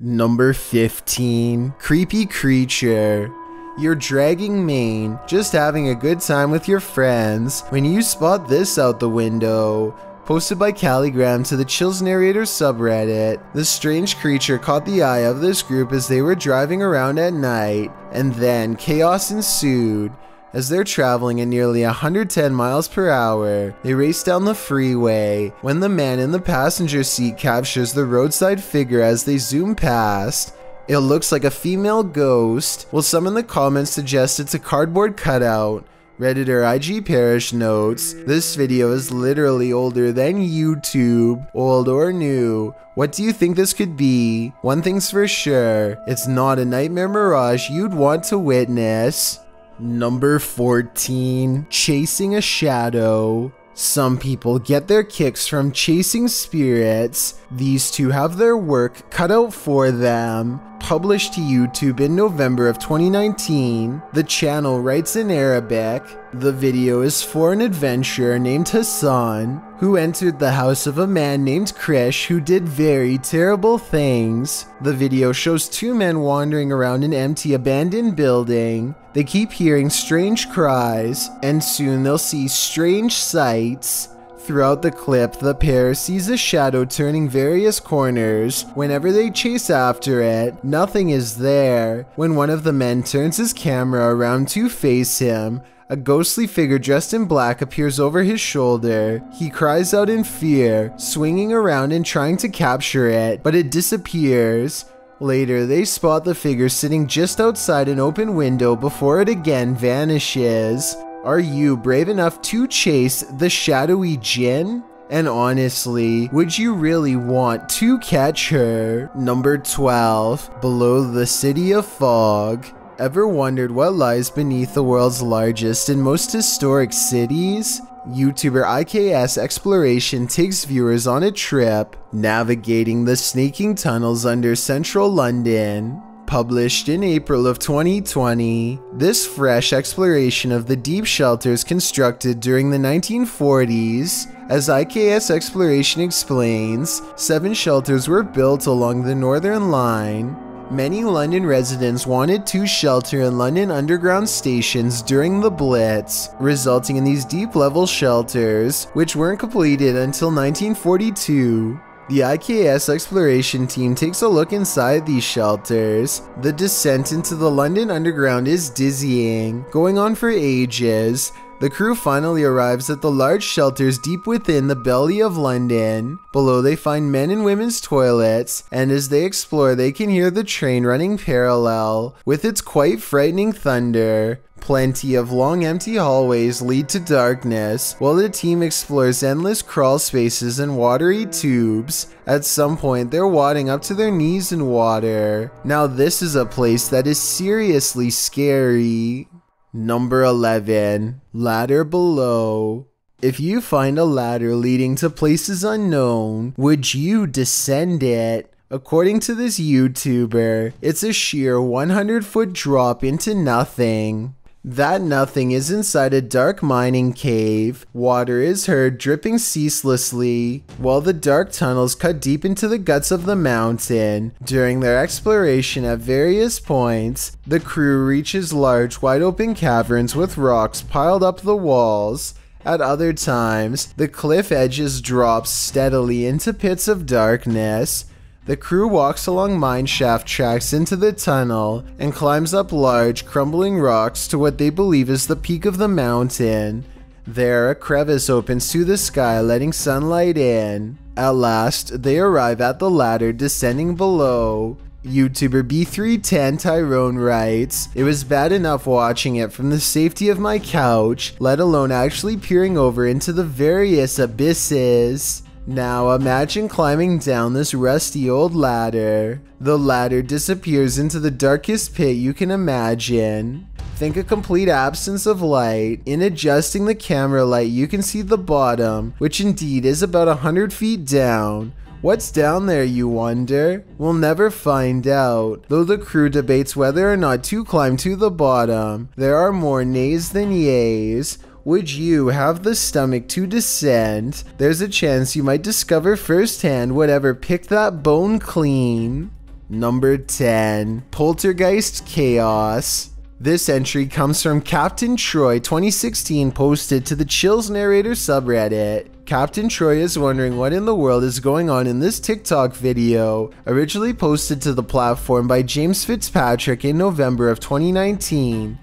Number 15 Creepy Creature. You're dragging Maine, just having a good time with your friends, when you spot this out the window. Posted by Calligram to the Chills Narrator subreddit, the strange creature caught the eye of this group as they were driving around at night, and then chaos ensued. As they're traveling at nearly 110 miles per hour, they race down the freeway when the man in the passenger seat captures the roadside figure as they zoom past. It looks like a female ghost, while some in the comments suggest it's a cardboard cutout. Redditor IG Parish notes, this video is literally older than YouTube, old or new. What do you think this could be? One thing's for sure, it's not a nightmare mirage you'd want to witness. Number 14 Chasing a Shadow. Some people get their kicks from chasing spirits. These two have their work cut out for them. Published to YouTube in November of 2019, the channel writes in Arabic. The video is for an adventurer named Hassan, who entered the house of a man named Krish who did very terrible things. The video shows two men wandering around an empty abandoned building. They keep hearing strange cries, and soon they'll see strange sights. Throughout the clip, the pair sees a shadow turning various corners. Whenever they chase after it, nothing is there. When one of the men turns his camera around to face him, a ghostly figure dressed in black appears over his shoulder. He cries out in fear, swinging around and trying to capture it, but it disappears. Later, they spot the figure sitting just outside an open window before it again vanishes. Are you brave enough to chase the shadowy Jinn? And honestly, would you really want to catch her? Number 12, Below the City of Fog. Ever wondered what lies beneath the world's largest and most historic cities? YouTuber IKS Exploration takes viewers on a trip navigating the sneaking tunnels under central London. Published in April of 2020, this fresh exploration of the deep shelters constructed during the 1940s. As IKS Exploration explains, seven shelters were built along the Northern Line. Many London residents wanted to shelter in London Underground stations during the Blitz, resulting in these deep level shelters, which weren't completed until 1942. The IKS exploration team takes a look inside these shelters. The descent into the London Underground is dizzying, going on for ages. The crew finally arrives at the large shelters deep within the belly of London. Below they find men and women's toilets, and as they explore they can hear the train running parallel, with its quite frightening thunder. Plenty of long empty hallways lead to darkness, while the team explores endless crawl spaces and watery tubes. At some point, they're wading up to their knees in water. Now this is a place that is seriously scary. Number 11. Ladder Below. If you find a ladder leading to places unknown, would you descend it? According to this YouTuber, it's a sheer 100 foot drop into nothing. That nothing is inside a dark mining cave. Water is heard dripping ceaselessly, while the dark tunnels cut deep into the guts of the mountain. During their exploration at various points, the crew reaches large, wide open caverns with rocks piled up the walls. At other times, the cliff edges drop steadily into pits of darkness. The crew walks along mine shaft tracks into the tunnel and climbs up large, crumbling rocks to what they believe is the peak of the mountain. There, a crevice opens to the sky, letting sunlight in. At last, they arrive at the ladder, descending below. YouTuber B310 Tyrone writes, It was bad enough watching it from the safety of my couch, let alone actually peering over into the various abysses. Now imagine climbing down this rusty old ladder. The ladder disappears into the darkest pit you can imagine. Think a complete absence of light. In adjusting the camera light, you can see the bottom, which indeed is about 100 feet down. What's down there, you wonder? We'll never find out. Though the crew debates whether or not to climb to the bottom, there are more nays than yays. Would you have the stomach to descend? There's a chance you might discover firsthand whatever picked that bone clean. Number 10 Poltergeist Chaos. This entry comes from Captain Troy 2016 posted to the Chills Narrator subreddit. Captain Troy is wondering what in the world is going on in this TikTok video, originally posted to the platform by James Fitzpatrick in November of 2019.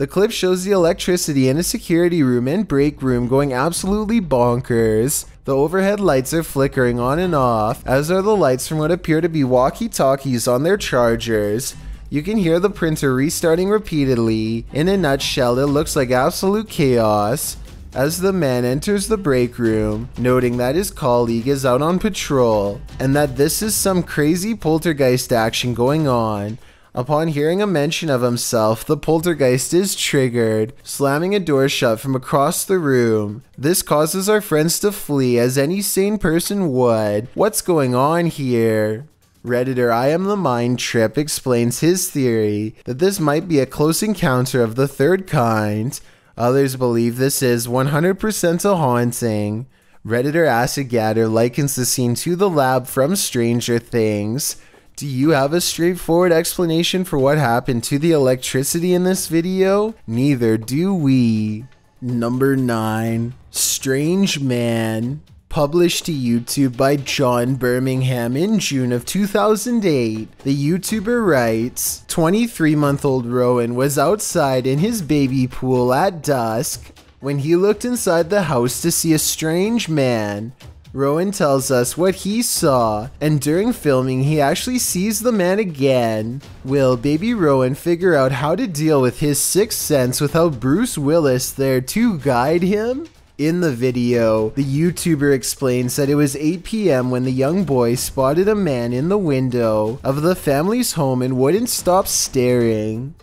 The clip shows the electricity in a security room and break room going absolutely bonkers. The overhead lights are flickering on and off, as are the lights from what appear to be walkie talkies on their chargers. You can hear the printer restarting repeatedly. In a nutshell, it looks like absolute chaos as the man enters the break room, noting that his colleague is out on patrol and that this is some crazy poltergeist action going on. Upon hearing a mention of himself, the poltergeist is triggered, slamming a door shut from across the room. This causes our friends to flee as any sane person would. What's going on here? Redditor I Am the Mind Trip explains his theory that this might be a close encounter of the third kind. Others believe this is 100% a haunting. Redditor Acid Gather likens the scene to the lab from Stranger Things. Do you have a straightforward explanation for what happened to the electricity in this video? Neither do we. Number 9 Strange Man. Published to YouTube by John Birmingham in June of 2008, the YouTuber writes 23 month old Rowan was outside in his baby pool at dusk when he looked inside the house to see a strange man Rowan tells us what he saw, and during filming, he actually sees the man again. Will baby Rowan figure out how to deal with his sixth sense without Bruce Willis there to guide him? In the video, the YouTuber explains that it was 8 p.m. when the young boy spotted a man in the window of the family's home and wouldn't stop staring.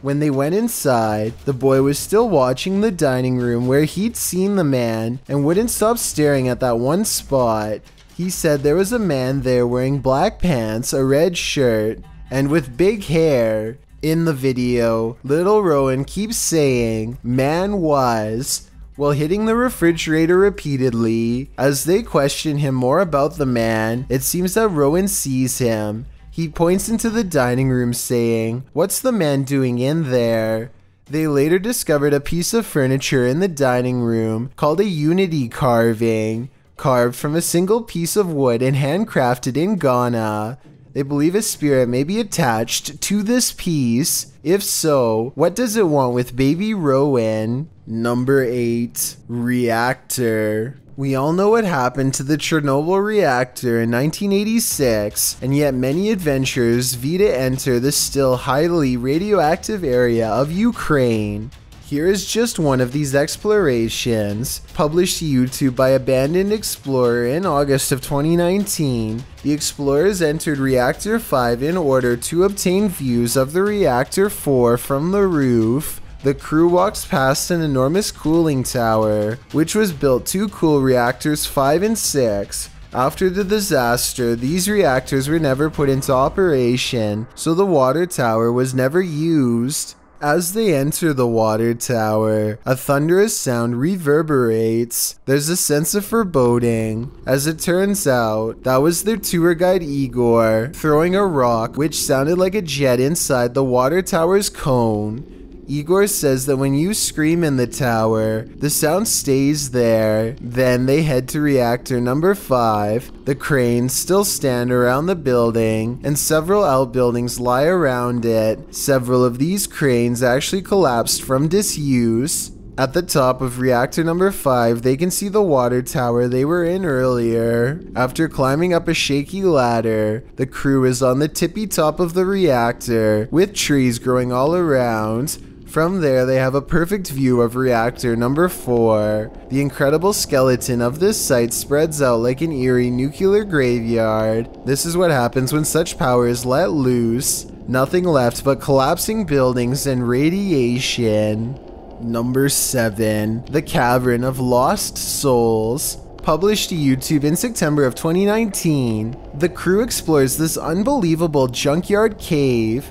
When they went inside, the boy was still watching the dining room where he'd seen the man and wouldn't stop staring at that one spot. He said there was a man there wearing black pants, a red shirt, and with big hair. In the video, little Rowan keeps saying, man was, while hitting the refrigerator repeatedly. As they question him more about the man, it seems that Rowan sees him he points into the dining room saying, What's the man doing in there? They later discovered a piece of furniture in the dining room called a unity carving, carved from a single piece of wood and handcrafted in Ghana. They believe a spirit may be attached to this piece. If so, what does it want with baby Rowan? Number 8 Reactor. We all know what happened to the Chernobyl reactor in 1986, and yet many adventurers vie to enter the still highly radioactive area of Ukraine. Here is just one of these explorations, published to YouTube by Abandoned Explorer in August of 2019. The explorers entered Reactor 5 in order to obtain views of the Reactor 4 from the roof. The crew walks past an enormous cooling tower, which was built to cool reactors 5 and 6. After the disaster, these reactors were never put into operation, so the water tower was never used. As they enter the water tower, a thunderous sound reverberates. There's a sense of foreboding. As it turns out, that was their tour guide Igor throwing a rock which sounded like a jet inside the water tower's cone. Igor says that when you scream in the tower, the sound stays there. Then they head to reactor number 5. The cranes still stand around the building, and several outbuildings lie around it. Several of these cranes actually collapsed from disuse. At the top of reactor number 5, they can see the water tower they were in earlier. After climbing up a shaky ladder, the crew is on the tippy top of the reactor, with trees growing all around. From there, they have a perfect view of reactor number 4. The incredible skeleton of this site spreads out like an eerie nuclear graveyard. This is what happens when such power is let loose. Nothing left but collapsing buildings and radiation. Number 7. The Cavern of Lost Souls published to YouTube in September of 2019. The crew explores this unbelievable junkyard cave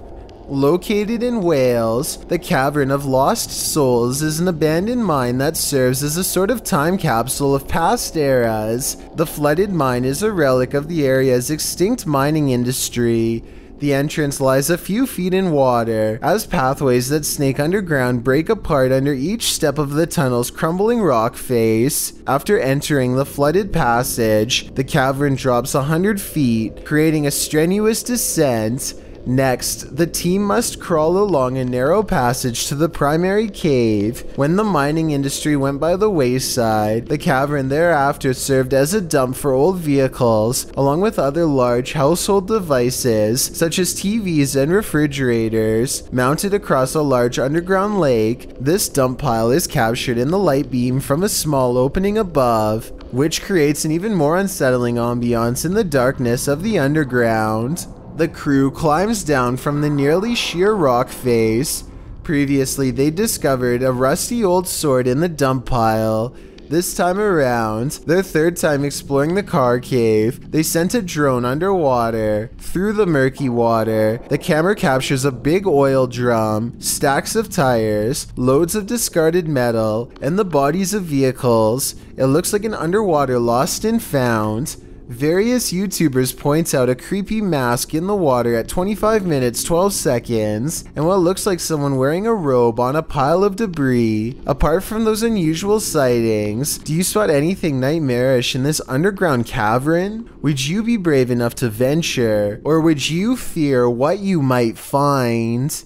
Located in Wales, the Cavern of Lost Souls is an abandoned mine that serves as a sort of time capsule of past eras. The flooded mine is a relic of the area's extinct mining industry. The entrance lies a few feet in water, as pathways that snake underground break apart under each step of the tunnel's crumbling rock face. After entering the flooded passage, the cavern drops 100 feet, creating a strenuous descent Next, the team must crawl along a narrow passage to the primary cave. When the mining industry went by the wayside, the cavern thereafter served as a dump for old vehicles, along with other large household devices, such as TVs and refrigerators. Mounted across a large underground lake, this dump pile is captured in the light beam from a small opening above, which creates an even more unsettling ambiance in the darkness of the underground. The crew climbs down from the nearly sheer rock face. Previously, they discovered a rusty old sword in the dump pile. This time around, their third time exploring the car cave, they sent a drone underwater. Through the murky water, the camera captures a big oil drum, stacks of tires, loads of discarded metal, and the bodies of vehicles. It looks like an underwater lost and found. Various YouTubers point out a creepy mask in the water at 25 minutes 12 seconds and what looks like someone wearing a robe on a pile of debris. Apart from those unusual sightings, do you spot anything nightmarish in this underground cavern? Would you be brave enough to venture or would you fear what you might find?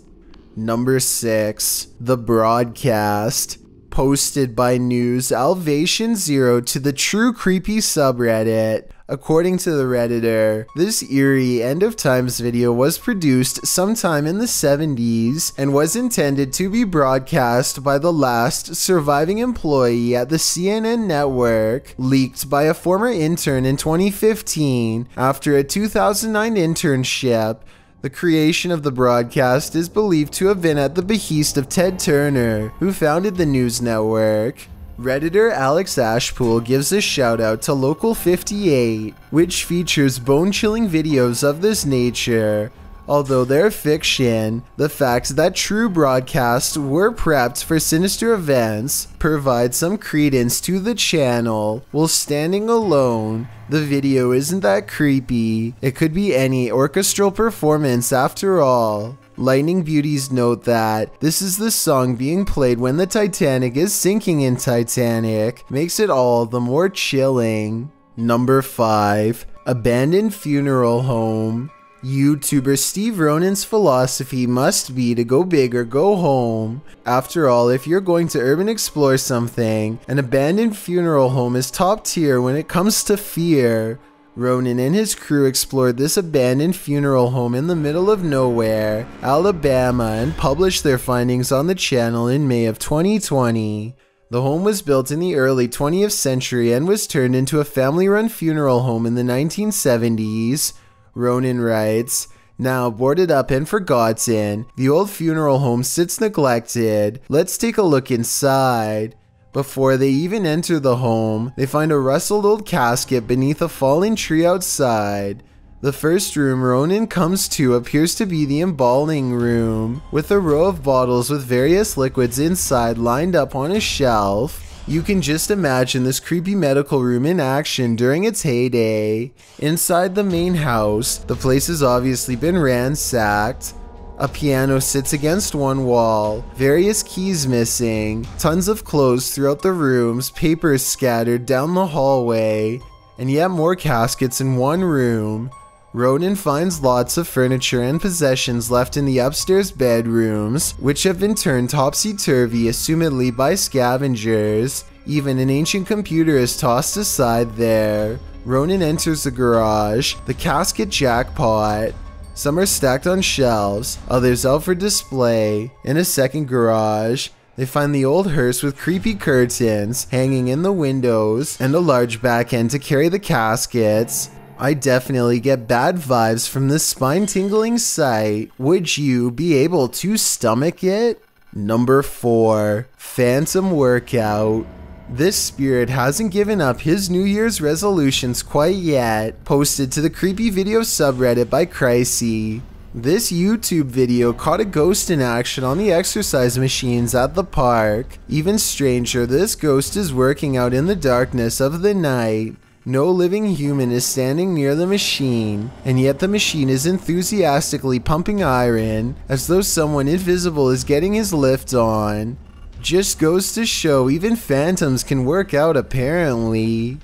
Number 6. The Broadcast posted by News Alvation Zero to the True Creepy subreddit. According to the Redditor, this eerie end of times video was produced sometime in the 70s and was intended to be broadcast by the last surviving employee at the CNN network, leaked by a former intern in 2015 after a 2009 internship. The creation of the broadcast is believed to have been at the behest of Ted Turner, who founded the news network. Redditor Alex Ashpool gives a shout out to Local 58, which features bone chilling videos of this nature. Although they're fiction, the fact that true broadcasts were prepped for sinister events provide some credence to the channel. While standing alone, the video isn't that creepy. It could be any orchestral performance after all. Lightning Beauties note that this is the song being played when the Titanic is sinking in Titanic, makes it all the more chilling. Number 5 Abandoned Funeral Home. YouTuber Steve Ronin's philosophy must be to go big or go home. After all, if you're going to urban explore something, an abandoned funeral home is top tier when it comes to fear. Ronan and his crew explored this abandoned funeral home in the middle of nowhere, Alabama, and published their findings on the channel in May of 2020. The home was built in the early 20th century and was turned into a family run funeral home in the 1970s. Ronin writes, now boarded up and forgotten, the old funeral home sits neglected. Let's take a look inside. Before they even enter the home, they find a rustled old casket beneath a fallen tree outside. The first room Ronin comes to appears to be the embalming room, with a row of bottles with various liquids inside lined up on a shelf. You can just imagine this creepy medical room in action during its heyday. Inside the main house, the place has obviously been ransacked. A piano sits against one wall, various keys missing, tons of clothes throughout the rooms, papers scattered down the hallway, and yet more caskets in one room. Ronin finds lots of furniture and possessions left in the upstairs bedrooms, which have been turned topsy-turvy assumedly by scavengers. Even an ancient computer is tossed aside there. Ronin enters the garage, the casket jackpot, some are stacked on shelves, others out for display. In a second garage, they find the old hearse with creepy curtains hanging in the windows and a large back end to carry the caskets. I definitely get bad vibes from this spine tingling sight. Would you be able to stomach it? Number 4 Phantom Workout this spirit hasn't given up his New Year's resolutions quite yet, posted to the creepy video subreddit by Cricey. This YouTube video caught a ghost in action on the exercise machines at the park. Even stranger, this ghost is working out in the darkness of the night. No living human is standing near the machine, and yet the machine is enthusiastically pumping iron as though someone invisible is getting his lift on. Just goes to show even phantoms can work out apparently.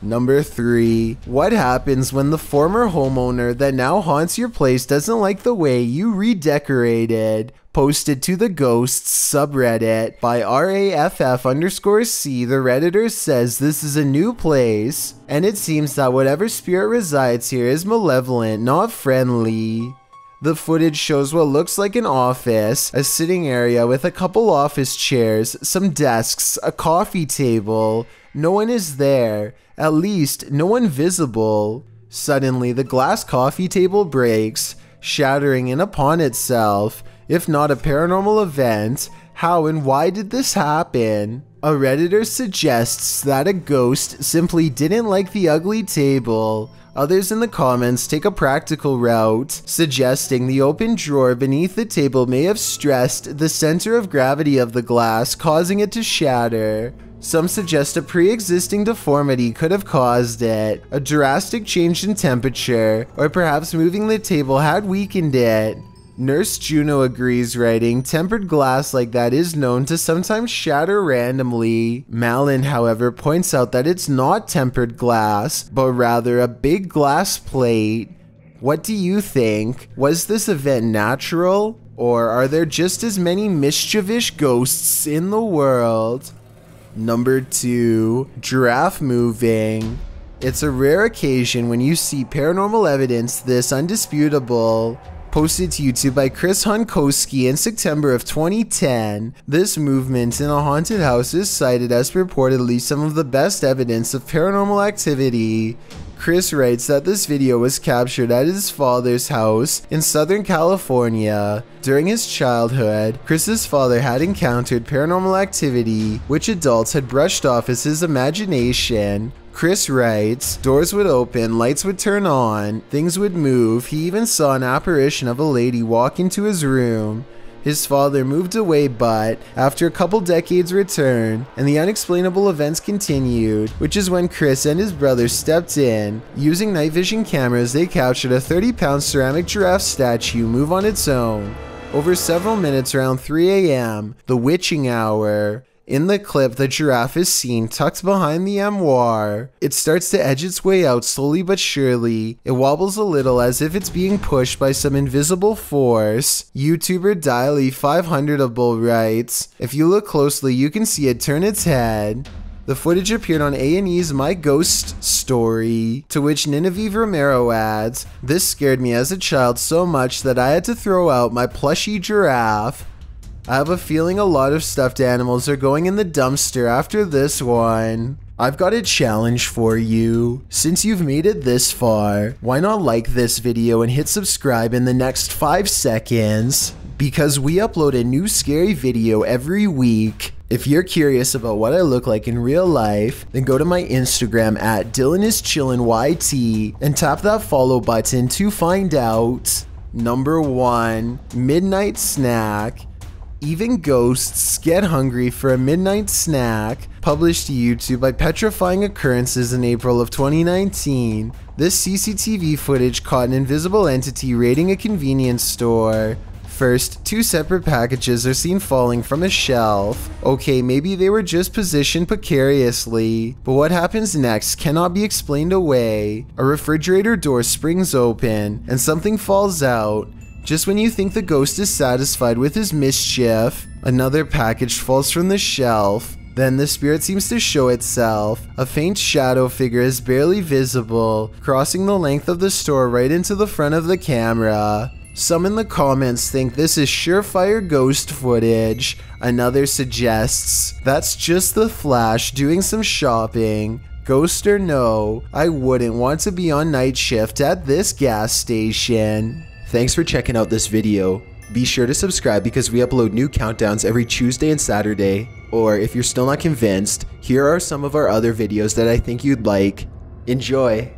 Number 3. What happens when the former homeowner that now haunts your place doesn't like the way you redecorated? Posted to the Ghosts subreddit by RAFF underscore C, the Redditor says this is a new place, and it seems that whatever spirit resides here is malevolent, not friendly. The footage shows what looks like an office, a sitting area with a couple office chairs, some desks, a coffee table. No one is there, at least no one visible. Suddenly, the glass coffee table breaks, shattering in upon itself. If not a paranormal event, how and why did this happen? A Redditor suggests that a ghost simply didn't like the ugly table. Others in the comments take a practical route, suggesting the open drawer beneath the table may have stressed the center of gravity of the glass, causing it to shatter. Some suggest a pre-existing deformity could have caused it, a drastic change in temperature, or perhaps moving the table had weakened it. Nurse Juno agrees, writing, tempered glass like that is known to sometimes shatter randomly. Malin, however, points out that it's not tempered glass, but rather a big glass plate. What do you think? Was this event natural? Or are there just as many mischievous ghosts in the world? Number 2. Giraffe moving. It's a rare occasion when you see paranormal evidence this undisputable posted to YouTube by Chris Hunkowski in September of 2010. This movement in a haunted house is cited as purportedly some of the best evidence of paranormal activity. Chris writes that this video was captured at his father's house in Southern California. During his childhood, Chris's father had encountered paranormal activity, which adults had brushed off as his imagination. Chris writes, doors would open, lights would turn on, things would move. He even saw an apparition of a lady walk into his room. His father moved away, but after a couple decades returned, and the unexplainable events continued, which is when Chris and his brother stepped in. Using night vision cameras, they captured a 30 pound ceramic giraffe statue move on its own. Over several minutes around 3 a.m., the witching hour, in the clip, the giraffe is seen tucked behind the armoire. It starts to edge its way out slowly but surely. It wobbles a little as if it's being pushed by some invisible force. YouTuber Diley500 of Bull writes, If you look closely, you can see it turn its head. The footage appeared on A&E's My Ghost Story, to which Nineveh Romero adds, This scared me as a child so much that I had to throw out my plushy giraffe. I have a feeling a lot of stuffed animals are going in the dumpster after this one. I've got a challenge for you. Since you've made it this far, why not like this video and hit subscribe in the next 5 seconds? Because we upload a new scary video every week. If you're curious about what I look like in real life, then go to my Instagram at DylanIsChillinYT and tap that follow button to find out. Number 1. Midnight Snack even ghosts get hungry for a midnight snack, published to YouTube by Petrifying Occurrences in April of 2019. This CCTV footage caught an invisible entity raiding a convenience store. First, two separate packages are seen falling from a shelf. Okay, maybe they were just positioned precariously, but what happens next cannot be explained away. A refrigerator door springs open, and something falls out, just when you think the ghost is satisfied with his mischief, another package falls from the shelf. Then the spirit seems to show itself. A faint shadow figure is barely visible, crossing the length of the store right into the front of the camera. Some in the comments think this is surefire ghost footage. Another suggests that's just the Flash doing some shopping. Ghost or no, I wouldn't want to be on night shift at this gas station. Thanks for checking out this video. Be sure to subscribe because we upload new countdowns every Tuesday and Saturday. Or if you're still not convinced, here are some of our other videos that I think you'd like. Enjoy!